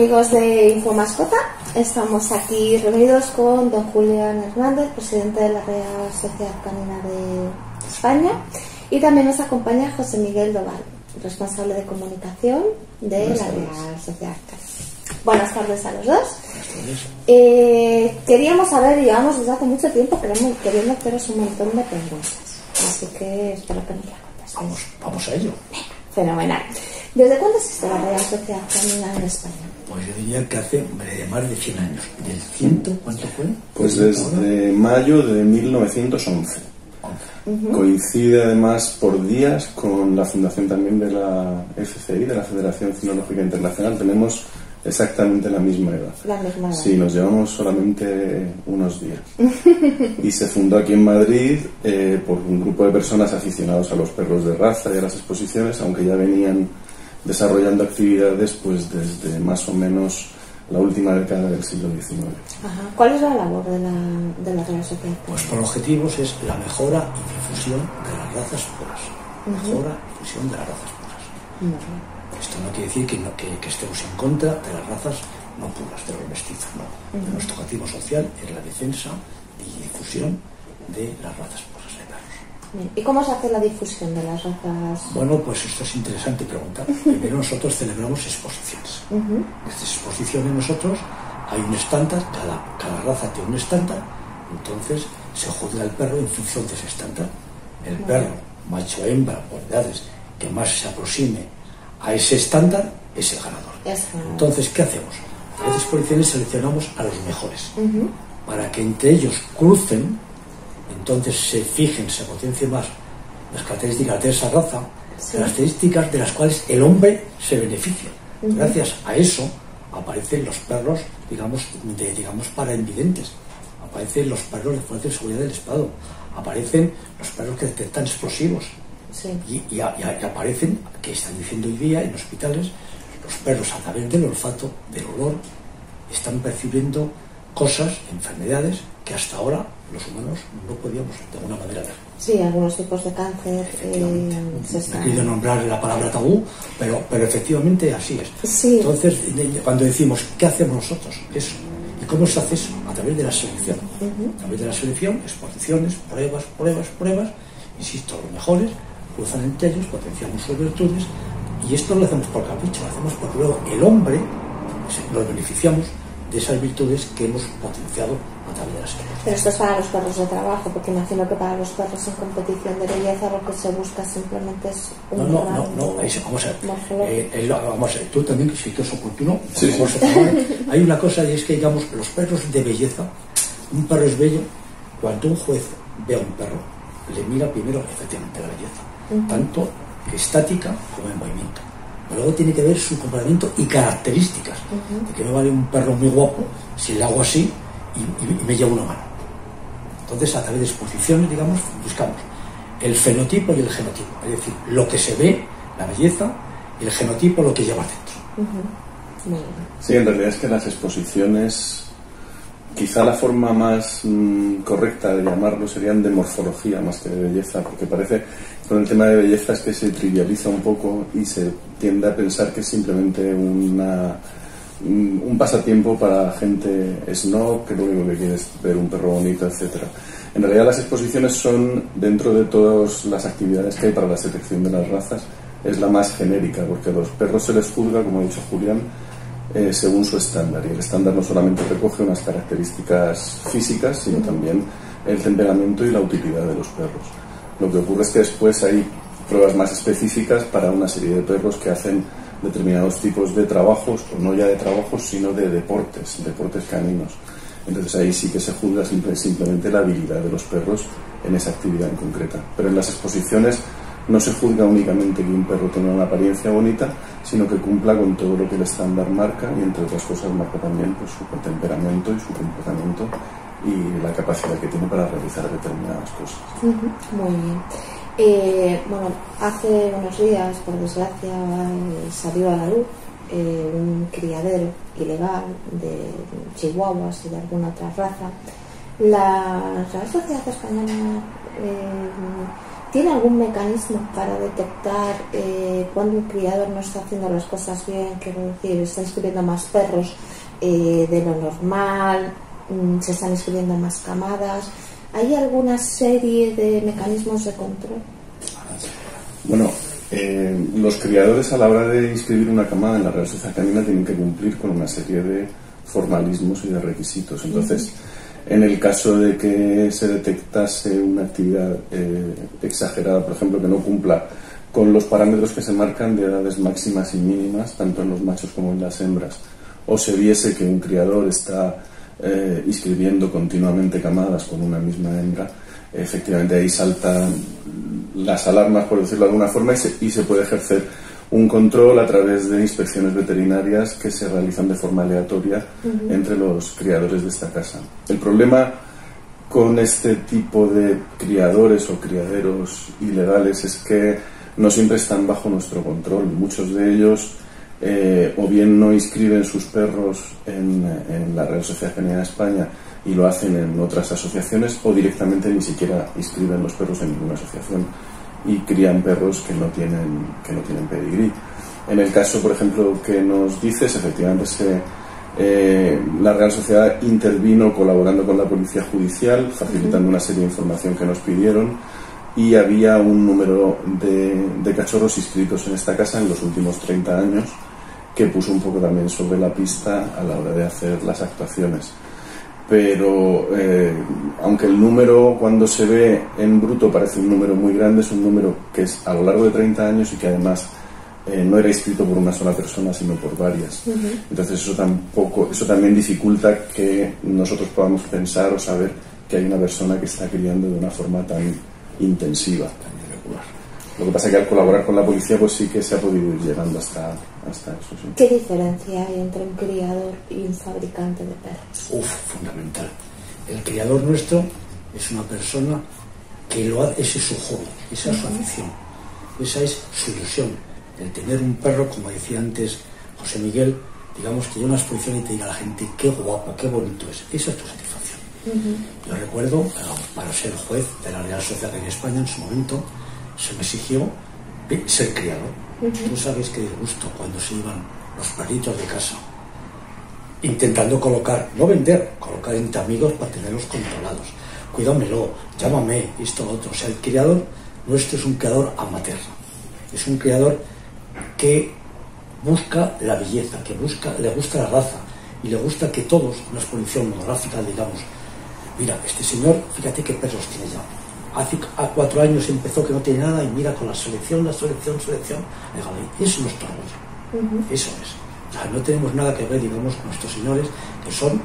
amigos de Infomascota. Estamos aquí reunidos con don Julián Hernández, presidente de la Real Sociedad Canina de España, y también nos acompaña José Miguel Doval, responsable de comunicación de la Real Sociedad Canina. Buenas tardes a los dos. Eh, queríamos saber, llevamos desde hace mucho tiempo queremos, queriendo haceros un montón de preguntas, así que espero que nos las contestéis. Vamos, vamos a ello. Fenomenal. ¿Desde cuándo existe la Real Sociedad Canina en España? Pues yo diría que hace hombre, más de 100 años. ¿Del ciento cuánto fue? Pues desde mayo de 1911. Coincide además por días con la fundación también de la FCI, de la Federación Cinológica Internacional. Tenemos exactamente la misma edad. La misma edad. Sí, nos llevamos solamente unos días. y se fundó aquí en Madrid eh, por un grupo de personas aficionados a los perros de raza y a las exposiciones, aunque ya venían desarrollando actividades pues desde más o menos la última década del siglo XIX. Ajá. ¿Cuál es la labor de la, de la Real Sociedad Pues por objetivos es la mejora y difusión de las razas puras. Mejora y difusión de las razas puras. Esto no quiere decir que, no- que- que estemos en contra de las razas no puras, de los mestizos, no. Nuestro objetivo social es la defensa y difusión de las razas puras. ¿Y cómo se hace la difusión de las razas? Bueno, pues esto es interesante preguntar. Primero nosotros celebramos exposiciones. Ujú. En estas exposiciones nosotros hay un estándar, cada, cada raza tiene un estándar, entonces se juzga el perro en función de ese estándar. El perro, macho hembra, por edades, que más se aproxime a ese estándar es el ganador. Es ganador. Entonces, ¿qué hacemos? A estas exposiciones seleccionamos a los mejores para que entre ellos crucen, entonces se fijen, se potencien más las características de esa raza, características de las cuales el hombre se beneficia. Gracias a eso aparecen los perros, digamos, de, digamos para invidentes, aparecen los perros de fuerza de seguridad del Estado, aparecen los perros que detectan explosivos, Sí. y, y a- y a- y aparecen, que están diciendo hoy día en hospitales, los perros a través del olfato, del olor, están percibiendo cosas, enfermedades que hasta ahora los humanos no podíamos de alguna manera ver. Sí, algunos tipos de cáncer eh, se No he querido nombrar la palabra tabú, pero, pero efectivamente así es. Sí. Entonces, cuando decimos, ¿qué hacemos nosotros? Eso. ¿Y cómo se hace eso? A través de la selección. A través de la selección, exposiciones, pruebas, pruebas, pruebas. Insisto, los mejores cruzan entre ellos, potenciamos sus virtudes. Y esto lo hacemos por capricho, lo hacemos porque luego el hombre nos beneficiamos de esas virtudes que hemos potenciado a través de la selección. Pero esto es para los perros de trabajo, porque imagino que para los perros en competición de belleza lo que se busca simplemente es un No, no, no, no, vamos a ver. Eh, eh, vamos a ver, tú también, si tú es oportuno, Sí, favor, hay una cosa y es que, digamos, los perros de belleza, un perro es bello cuando un juez ve a un perro, le mira primero efectivamente la belleza, tanto estática como en movimiento. Pero luego tiene que ver su comportamiento y características, de que no vale un perro muy guapo si le hago así y, y- y me lleva una mano. Entonces, a través de exposiciones, digamos, buscamos el fenotipo y el genotipo. Es decir, lo que se ve, la belleza, y el genotipo, lo que lleva dentro. Bien. Sí, en realidad es que las exposiciones, quizá la forma más mm, correcta de llamarlo serían de morfología más que de belleza, porque parece con el tema de belleza es que se trivializa un poco y se tiende a pensar que es simplemente una, un un pasatiempo para gente snob, que lo único que quiere es ver un perro bonito, etcétera. En realidad las exposiciones son, dentro de todas las actividades que hay para la selección de las razas, es la más genérica, porque a los perros se les juzga, como ha dicho Julián, eh, según su estándar. Y el estándar no solamente recoge unas características físicas, sino también el temperamento y la utilidad de los perros. Lo que ocurre es que después hay pruebas más específicas para una serie de perros que hacen determinados tipos de trabajos, o no ya de trabajos, sino de deportes, deportes caninos. Entonces ahí sí que se juzga simple- simplemente la habilidad de los perros en esa actividad en concreta. Pero en las exposiciones no se juzga únicamente que un perro tenga una apariencia bonita, sino que cumpla con todo lo que el estándar marca y entre otras cosas marca también pues, su temperamento y su comportamiento y la capacidad que tiene para realizar determinadas cosas. Ujú, Muy bien. Eh, bueno, hace unos días, por desgracia, salió a la luz eh, un criadero ilegal de chihuahuas y de alguna otra raza. La Sociedad Española eh, ¿Tiene algún mecanismo para detectar eh, cuando un criador no está haciendo las cosas bien? Quiero decir, está inscribiendo más perros eh, de lo normal, se están inscribiendo más camadas. ¿Hay alguna serie de mecanismos de control? Bueno, eh, los criadores a la hora de inscribir una camada en la Real Sociedad Canina tienen que cumplir con una serie de formalismos y de requisitos. Entonces, en el caso de que se detectase una actividad eh, exagerada, por ejemplo, que no cumpla con los parámetros que se marcan de edades máximas y mínimas, tanto en los machos como en las hembras, o se viese que un criador está eh, inscribiendo continuamente camadas con una misma hembra, efectivamente ahí saltan las alarmas, por decirlo de alguna forma, y se puede ejercer un control a través de inspecciones veterinarias que se realizan de forma aleatoria entre los criadores de esta casa. El problema con este tipo de criadores o criaderos ilegales es que no siempre están bajo nuestro control. Muchos de ellos eh, o bien no inscriben sus perros en, en la Real Sociedad Canina de España y lo hacen en otras asociaciones o directamente ni siquiera inscriben los perros en ninguna asociación y crían perros que no tienen, que no tienen pedigrí. En el caso, por ejemplo, que nos dices, efectivamente se, eh, la Real Sociedad intervino colaborando con la Policía Judicial, facilitando una serie de información que nos pidieron y había un número de, de, cachorros inscritos en esta casa en los últimos 30 años que puso un poco también sobre la pista a la hora de hacer las actuaciones pero eh, aunque el número cuando se ve en bruto parece un número muy grande, es un número que es a lo largo de 30 años y que además eh, no era inscrito por una sola persona, sino por varias. Entonces eso tampoco, eso también dificulta que nosotros podamos pensar o saber que hay una persona que está criando de una forma tan intensiva, tan irregular. Lo que pasa es que al colaborar con la policía, pues sí que se ha podido ir llegando hasta, hasta eso. Sí. ¿Qué diferencia hay entre un criador y un fabricante de perros? Uf, fundamental. El criador nuestro es una persona que lo hace, ese es su hobby, esa es su afición, esa es su ilusión. El tener un perro, como decía antes José Miguel, digamos que una exposición y te diga a la gente qué guapo, qué bonito es. Esa es tu satisfacción. Yo recuerdo, para ser juez de la Real Sociedad en España en su momento, se me exigió ser criado. Tú sabes que gusto cuando se iban los perritos de casa, intentando colocar, no vender, colocar entre amigos para tenerlos controlados. Cuídamelo, llámame, esto, otro. O sea, el criador nuestro es un criador amateur. Es un criador que busca la belleza, que busca, le gusta la raza y le gusta que todos, una exposición monográfica, digamos, mira, este señor, fíjate qué perros tiene ya hace a cuatro años empezó que no tiene nada y mira con la selección, la selección, selección. Eso es nuestro orgullo. Eso es. O sea, no tenemos nada que ver, digamos, con nuestros señores que son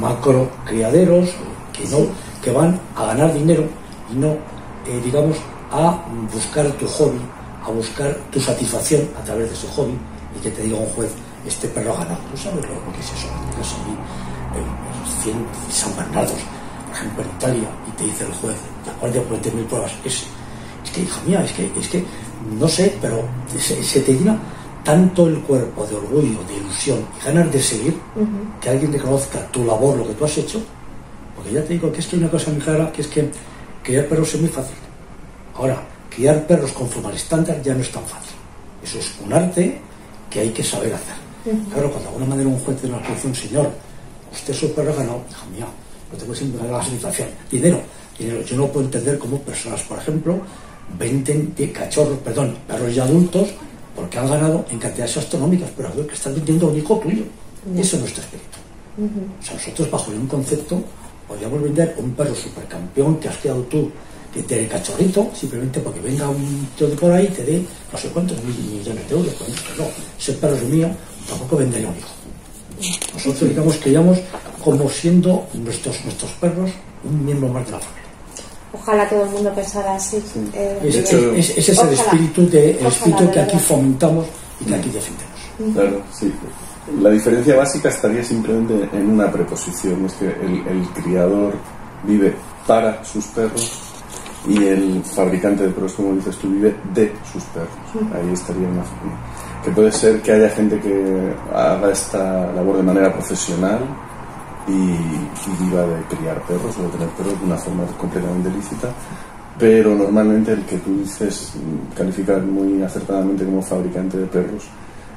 macro criaderos que, no, que van a ganar dinero y no, eh, digamos, a buscar tu hobby, a buscar tu satisfacción a través de ese hobby y que te diga un juez, este perro ha ganado. ¿Tú sabes lo, que es eso? Tienes ahí 100 San Bernardos, por ejemplo, en Italia, y te dice el juez, de por 20.000 pruebas, es, es que, hija mía, es que, es que, no sé, pero se, se te llena tanto el cuerpo de orgullo, de ilusión y ganas de seguir, que alguien reconozca tu labor, lo que tú has hecho, porque ya te digo que es que hay una cosa muy clara, que es que criar perros es muy fácil. Ahora, criar perros conforme al estándar ya no es tan fácil. Eso es un arte que hay que saber hacer. Claro, cuando de alguna manera un juez de una un señor, usted su perro ganado, hija mía, no tengo siempre la satisfacción. Dinero. Yo no puedo entender cómo personas, por ejemplo, venden cachorros, perdón, perros ya adultos, porque han ganado en cantidades astronómicas, pero a ver que están vendiendo un hijo tuyo. Eso es nuestro espíritu. O sea, nosotros bajo un concepto podríamos vender un perro supercampeón que has creado tú, que dé cachorrito, simplemente porque venga un tío de por ahí y te dé no sé cuántos millones de euros. Pero no, ese perro es mío, tampoco vendería un hijo. Nosotros, digamos, que llamamos como siendo nuestros, nuestros perros un miembro más de la familia. Ojalá todo el mundo pensara así. Eh, ese es el espíritu, de, el espíritu que aquí fomentamos y que aquí defendemos. Claro, sí. La diferencia básica estaría simplemente en una preposición, es que el, el criador vive para sus perros y el fabricante de perros, como dices tú, vive de sus perros. Ahí estaría una que puede ser que haya gente que haga esta labor de manera profesional y, viva de criar perros o de tener perros de una forma completamente lícita, pero normalmente el que tú dices calificar muy acertadamente como fabricante de perros,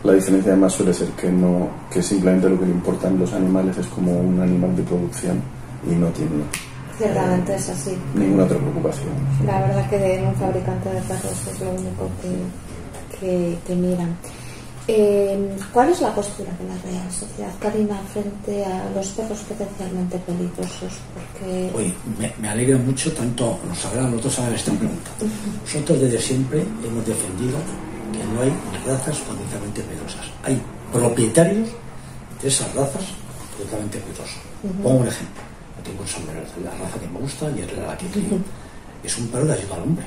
la diferencia además suele ser que no que simplemente lo que le importan los animales es como un animal de producción y no tiene Ciertamente es así. ninguna otra preocupación. La verdad que un fabricante de perros es lo único que, que, que miran. Eh, ¿Cuál es la postura de la Real Sociedad Canina frente a los perros potencialmente peligrosos? Porque... Oye, me, me alegra mucho tanto nos agrada a nosotros saber esta pregunta. Nosotros desde siempre hemos defendido que no hay razas potencialmente peligrosas. Hay propietarios de esas razas potencialmente peligrosas. Pongo un ejemplo. Yo tengo un sombrero de la raza que me gusta y es la que crío. Es un perro de ayuda al hombre.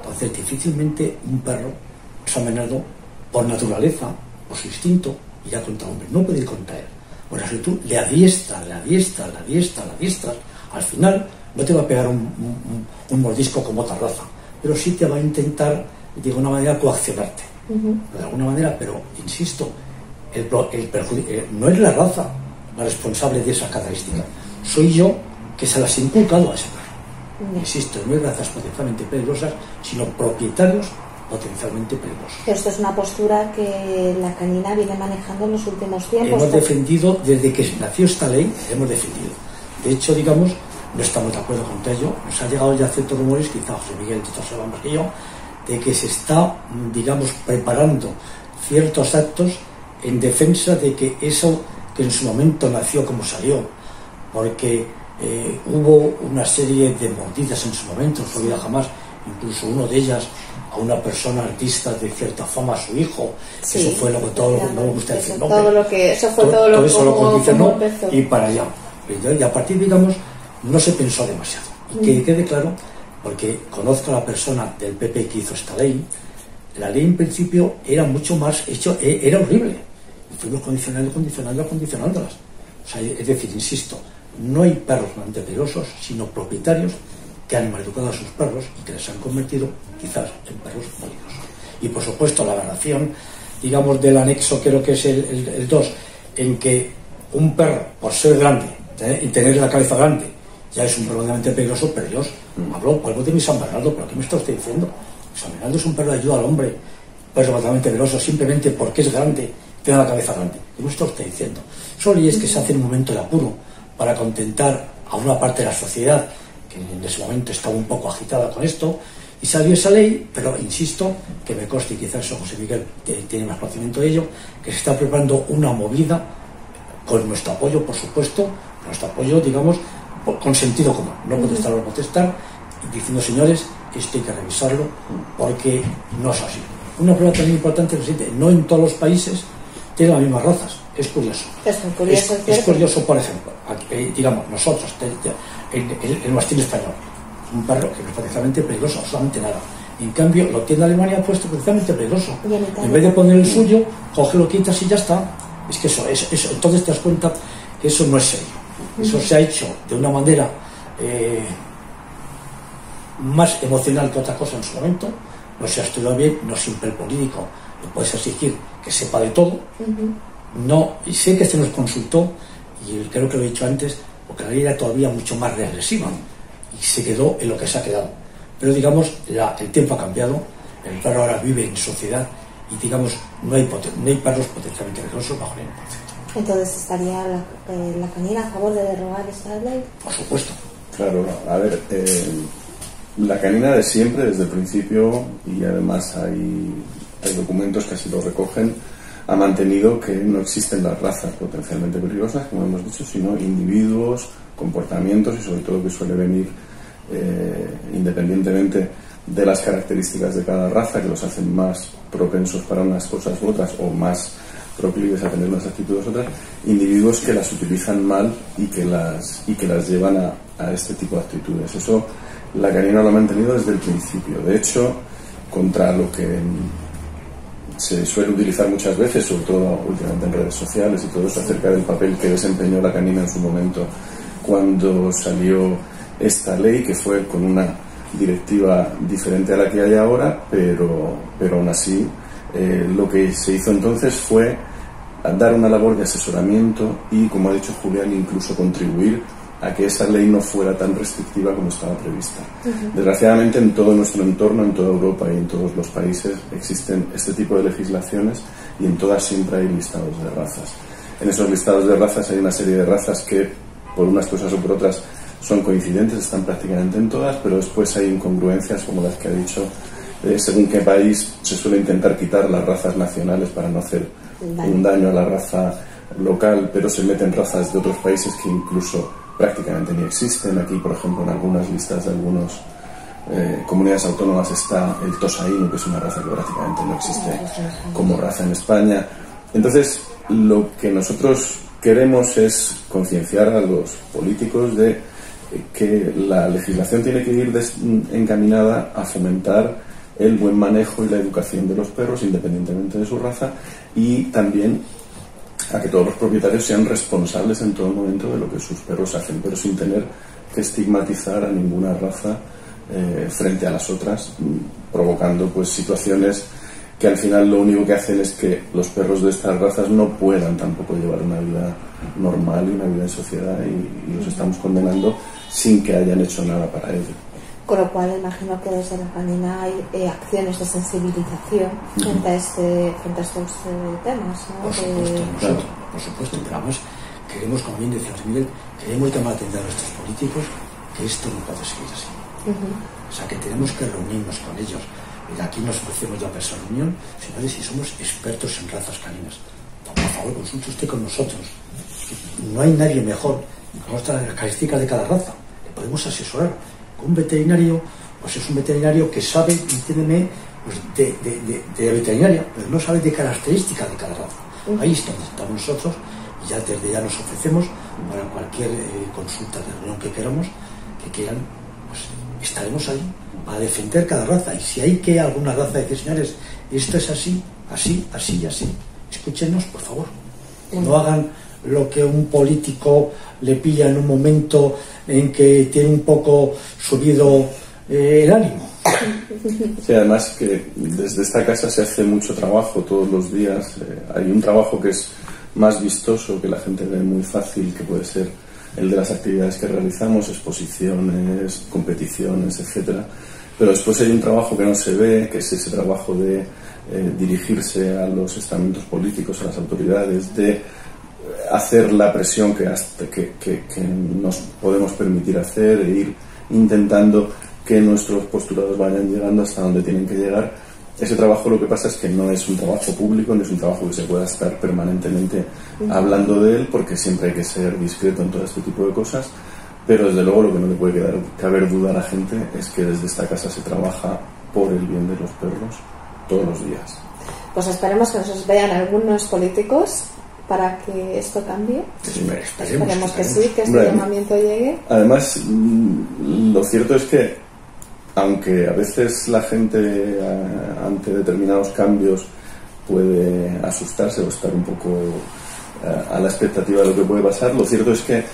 Entonces, difícilmente un perro Bernardo por naturaleza, por su instinto, irá contra hombre, no puede ir contra él. Bueno, si tú le adiestras, le adiestras, le adiestras, le adiestras, al final no te va a pegar un, un, un mordisco como otra raza, pero sí te va a intentar, de alguna manera, coaccionarte. Uh -huh. De alguna manera, pero, insisto, el, el eh, no es la raza la responsable de esa característica, soy yo que se las he inculcado a ese perro. Uh -huh. Insisto, no hay razas potencialmente peligrosas, sino propietarios potencialmente peligrosos. Esto es una postura que la canina viene manejando en los últimos tiempos. Hemos defendido, desde que nació esta ley, hemos defendido. De hecho, digamos, no estamos de acuerdo con ello. Nos ha llegado ya ciertos rumores, quizá José Miguel sabe más que yo, de que se está, digamos, preparando ciertos actos en defensa de que eso que en su momento nació como salió, porque eh, hubo una serie de mordidas en su momento, no se olvida jamás, incluso uno de ellas a una persona artista de cierta fama, a su hijo, Sí, eso fue lo que todo lo, no me gusta decir eso, nombre. todo lo que- eso fue To- todo lo- eso lo como- condicionó como empezó. y para allá. Y a partir, digamos, no se pensó demasiado. Y Mm. que quede claro, porque conozco a la persona del PP que hizo esta ley, la ley en principio era mucho más hecho, e- era horrible. Y fuimos condicionando, condicionando, condicionándolas. O sea, es decir, insisto, no hay perros realmente peligrosos, sino propietarios que han maleducado a sus perros y que les han convertido quizás en perros peligrosos. Y por supuesto la aberración, digamos, del anexo creo que es el 2, en que un perro, por ser grande ¿eh? y tener la cabeza grande, ya es un perro realmente peligroso, pero Dios, hablo, vuelvo de mi San Bernardo, pero ¿qué me está usted diciendo? San Bernardo es un perro de ayuda al hombre, perro totalmente peligroso, simplemente porque es grande, tiene la cabeza grande. ¿Qué me está usted diciendo? Solo y es que se hace en un momento de apuro para contentar a una parte de la sociedad que en ese momento estaba un poco agitada con esto, y salió esa ley, pero insisto, que me conste, y quizás José Miguel tiene más conocimiento de ello, que se está preparando una movida con nuestro apoyo, por supuesto, nuestro apoyo, digamos, con sentido común, no protestar o protestar, y diciendo, señores, esto hay que revisarlo, porque no es así. Una prueba también importante siguiente, no en todos los países tienen las mismas razas, es curioso. Es curioso, Es, es es cierto. curioso, por ejemplo, aquí, eh, digamos, nosotros, el, el- el mastín español, un perro que no es potencialmente peligroso, absolutamente nada. En cambio, lo tiene Alemania puesto potencialmente peligroso. En vez de poner el suyo, coge lo quitas y ya está. Es que eso, eso, eso- entonces te das cuenta que eso no es serio. Eso se ha hecho de una manera eh, más emocional que otra cosa en su momento. No se ha estudiado bien, no siempre el político le puedes exigir que sepa de todo. No, y sé que se nos consultó, y creo que lo he dicho antes, porque la ley era todavía mucho más regresiva y se quedó en lo que se ha quedado. Pero digamos, la- el tiempo ha cambiado, el perro ahora vive en sociedad y digamos, no hay, poten- no hay perros potencialmente peligrosos bajo ningún concepto. Entonces estaría la, eh, la canina a favor de derogar esta ley. Por supuesto. Claro, a ver, eh, la canina de siempre, desde el principio, y además hay, hay documentos que así lo recogen, ha mantenido que no existen las razas potencialmente peligrosas, como hemos dicho, sino individuos, comportamientos y sobre todo que suele venir eh, independientemente de las características de cada raza que los hacen más propensos para unas cosas u otras o más proclives a tener unas actitudes u otras, individuos que las utilizan mal y que las, y que las llevan a, a este tipo de actitudes. Eso la canina lo ha mantenido desde el principio. De hecho, contra lo que se suele utilizar muchas veces, sobre todo últimamente en redes sociales y todo eso, acerca del papel que desempeñó la canina en su momento cuando salió esta ley, que fue con una directiva diferente a la que hay ahora, pero, pero aún así eh, lo que se hizo entonces fue dar una labor de asesoramiento y, como ha dicho Julián, incluso contribuir a que esa ley no fuera tan restrictiva como estaba prevista. Desgraciadamente en todo nuestro entorno, en toda Europa y en todos los países existen este tipo de legislaciones y en todas siempre hay listados de razas. En esos listados de razas hay una serie de razas que por unas cosas o por otras son coincidentes, están prácticamente en todas, pero después hay incongruencias como las que ha dicho. Eh, según qué país se suele intentar quitar las razas nacionales para no hacer un daño a la raza local, pero se meten razas de otros países que incluso prácticamente ni existen. Aquí, por ejemplo, en algunas listas de algunas eh, comunidades autónomas está el tosaíno, que es una raza que prácticamente no existe como raza en España. Entonces, lo que nosotros queremos es concienciar a los políticos de que la legislación tiene que ir encaminada a fomentar el buen manejo y la educación de los perros independientemente de su raza y también a que todos los propietarios sean responsables en todo momento de lo que sus perros hacen, pero sin tener que estigmatizar a ninguna raza eh, frente a las otras, mm, provocando pues situaciones que al final lo único que hacen es que los perros de estas razas no puedan tampoco llevar una vida normal y una vida en sociedad y, los estamos condenando sin que hayan hecho nada para ello. Con lo cual imagino que desde la canina hay eh, acciones de sensibilización frente, a este, frente a estos eh, temas. ¿no? Por supuesto, por supuesto, pero además queremos, como bien decías Miguel, queremos llamar la atención a nuestros políticos que esto no puede seguir así. O sea, que tenemos que reunirnos con ellos. Y aquí nos ofrecemos ya para esa reunión, señores, si somos expertos en razas caninas. Por favor, consulte usted con nosotros. No hay nadie mejor. Conozca las características de cada raza. Le podemos asesorar. Un veterinario, pues es un veterinario que sabe, entiéndeme, pues de, de, de, veterinaria, pero no sabe de características de cada raza. Ahí estamos nosotros y ya desde ya nos ofrecemos para cualquier eh, consulta de reunión que queramos, que quieran, pues estaremos ahí para defender cada raza. Y si hay que alguna raza decir, señores, esto es así, así, así y así, escúchenos, por favor. No hagan lo que un político le pilla en un momento en que tiene un poco subido eh, el ánimo. Sí, además que desde esta casa se hace mucho trabajo todos los días. Eh, hay un trabajo que es más vistoso, que la gente ve muy fácil, que puede ser el de las actividades que realizamos, exposiciones, competiciones, etcétera. Pero después hay un trabajo que no se ve, que es ese trabajo de eh, dirigirse a los estamentos políticos, a las autoridades, de hacer la presión que, que, que, nos podemos permitir hacer e ir intentando que nuestros postulados vayan llegando hasta donde tienen que llegar. Ese trabajo lo que pasa es que no es un trabajo público, no es un trabajo que se pueda estar permanentemente hablando de él, porque siempre hay que ser discreto en todo este tipo de cosas. Pero desde luego lo que no le puede quedar, caber duda a la gente es que desde esta casa se trabaja por el bien de los perros todos los días. Pues esperemos que nos vean algunos políticos para que esto cambie. esperemos, que sí, que este llamamiento llegue. Además, mm, lo cierto es que, aunque a veces la gente eh, ante determinados cambios puede asustarse o estar un poco eh, a la expectativa de lo que puede pasar, lo cierto es que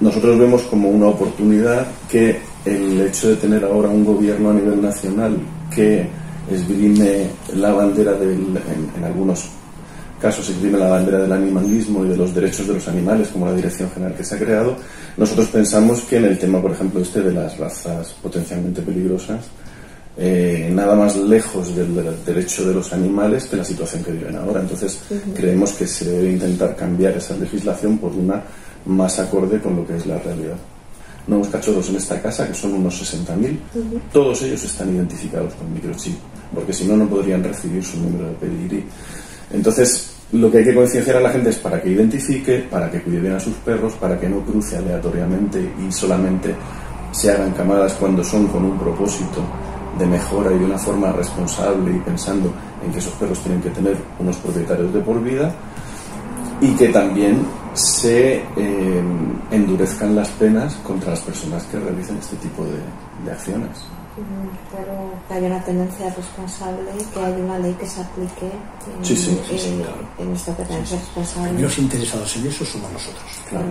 nosotros vemos como una oportunidad que el hecho de tener ahora un gobierno a nivel nacional que esgrime la bandera del, en, en algunos casos esgrime la bandera del animalismo y de los derechos de los animales, como la dirección general que se ha creado, nosotros pensamos que en el tema, por ejemplo, este de las razas potencialmente peligrosas, eh, nada más lejos del, derecho de los animales que la situación que viven ahora. Entonces, creemos que se debe intentar cambiar esa legislación por una más acorde con lo que es la realidad. Nuevos cachorros en esta casa, que son unos 60.000, todos ellos están identificados con microchip, porque si no, no podrían recibir su número de pedigrí. Entonces, lo que hay que concienciar a la gente es para que identifique, para que cuide bien a sus perros, para que no cruce aleatoriamente y solamente se hagan camadas cuando son con un propósito de mejora y de una forma responsable y pensando en que esos perros tienen que tener unos propietarios de por vida y que también se eh, endurezcan las penas contra las personas que realicen este tipo de acciones. Claro, que haya una tendencia responsable, que haya una ley que se aplique en, sí, sí, sí, en esta tendencia responsable. Los interesados en eso somos nosotros. Claro.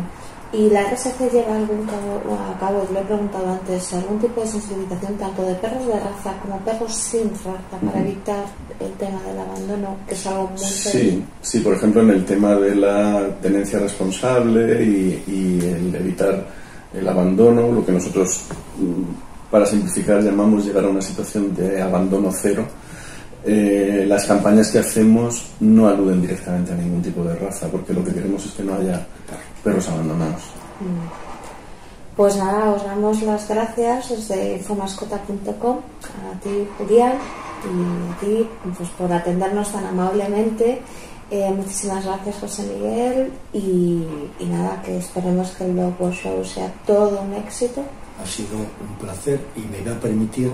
¿Y la RSC lleva algún cabo, a cabo, lo he preguntado antes, algún tipo de sensibilización tanto de perros de raza como perros sin raza para evitar el tema del abandono, que es algo muy Sí, sí, por ejemplo en el tema de la tenencia responsable y, y el evitar el abandono, lo que nosotros, mm, para simplificar, llamamos llegar a una situación de abandono cero. Eh, las campañas que hacemos no aluden directamente a ningún tipo de raza, porque lo que queremos es que no haya perros abandonados. Mm. Pues nada, os damos las gracias desde infomascota.com a ti, Julián, y a ti pues, por atendernos tan amablemente. Eh, muchísimas gracias, José Miguel, y, nada, que esperemos que el Logo Show sea todo un éxito. Ha sido un placer y me va a permitir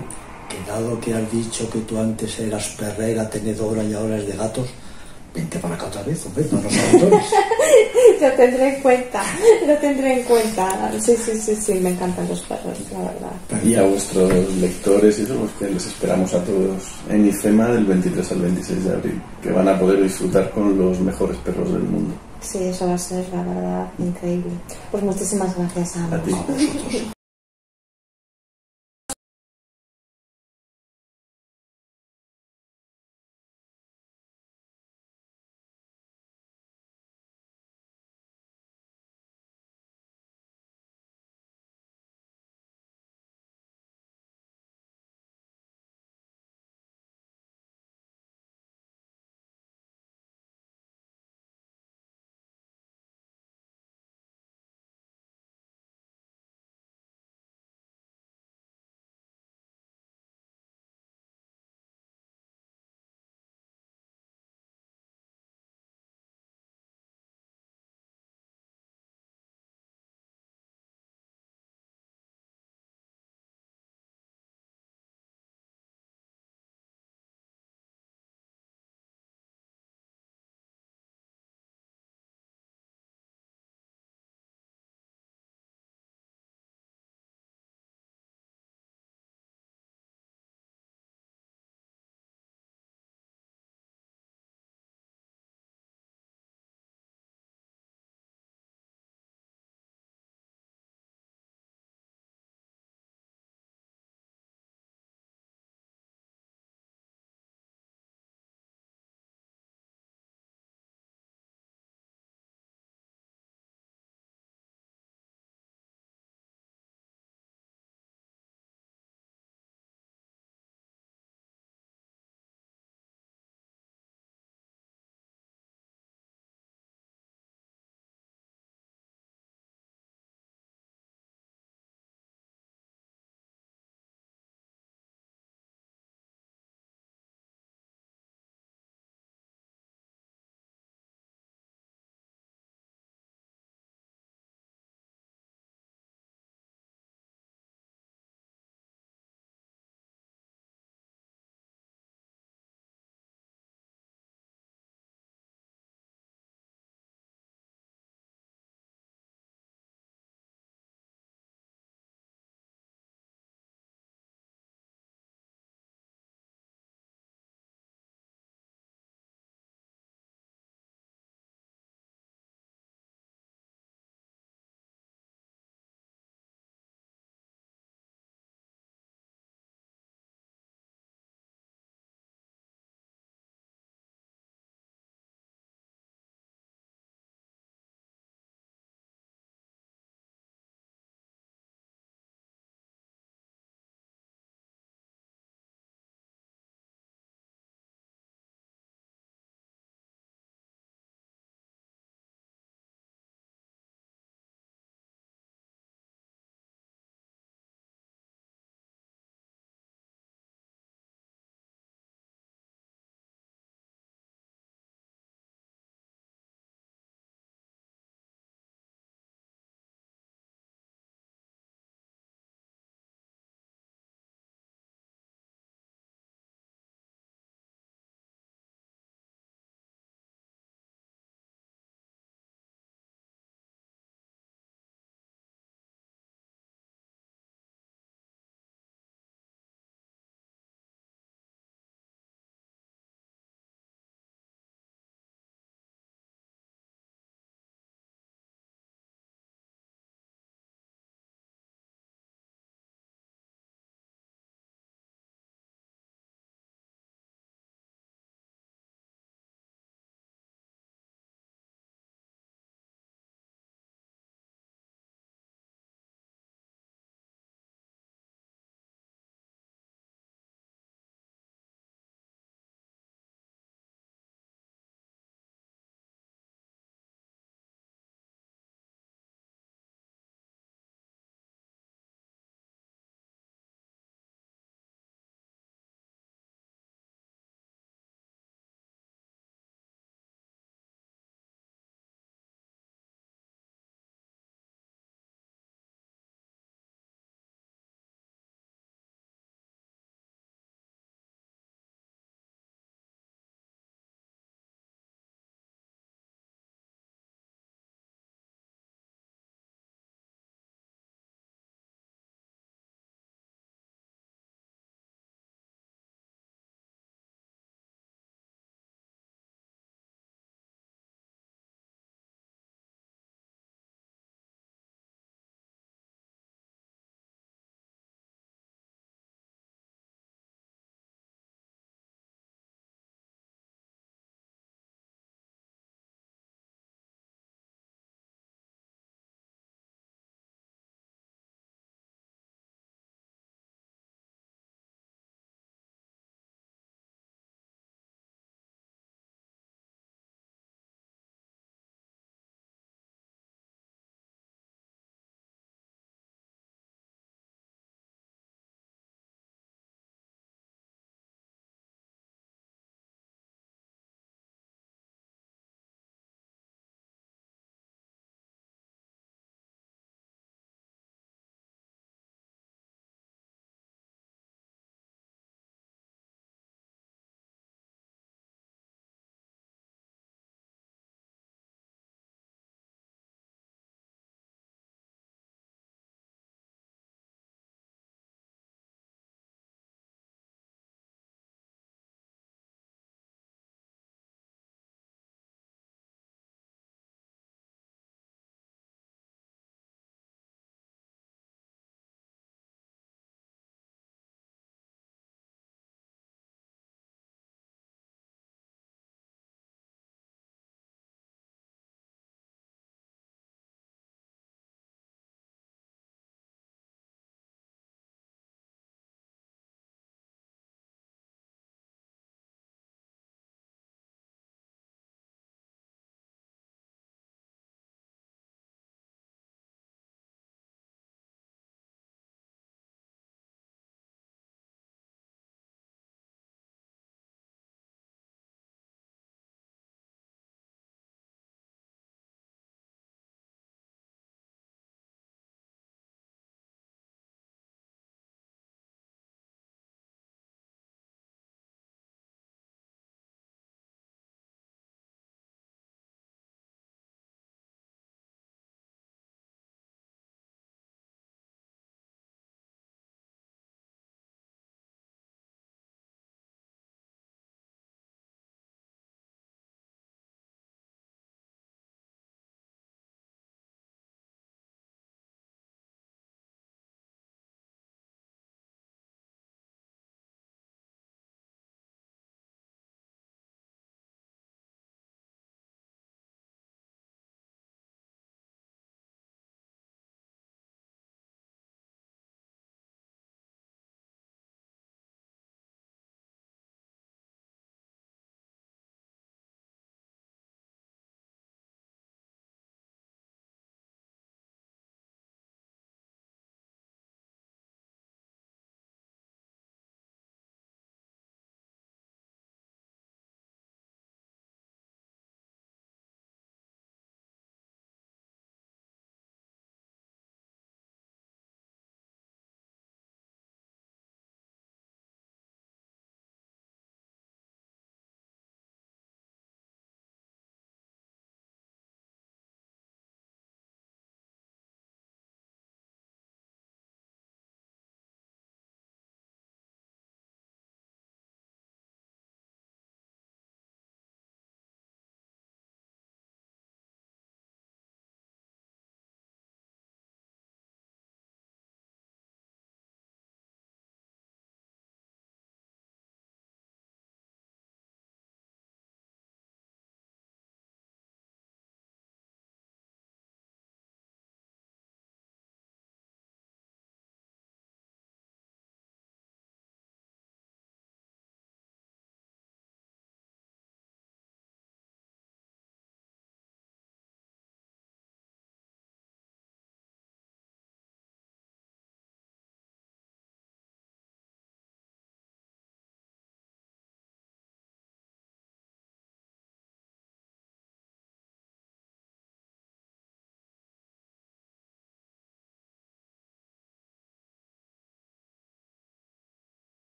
que dado que has dicho que tú antes eras perrera, tenedora y ahora es de gatos, vente para acá otra vez, hombre, no nos lo tendré en cuenta, lo tendré en cuenta. Sí, sí, sí, sí, me encantan los perros, la verdad. Y a vuestros lectores y eso, pues que les esperamos a todos en IFEMA del 23 al 26 de abril, que van a poder disfrutar con los mejores perros del mundo. Sí, eso va a ser, la verdad, increíble. Pues muchísimas gracias a, a ti.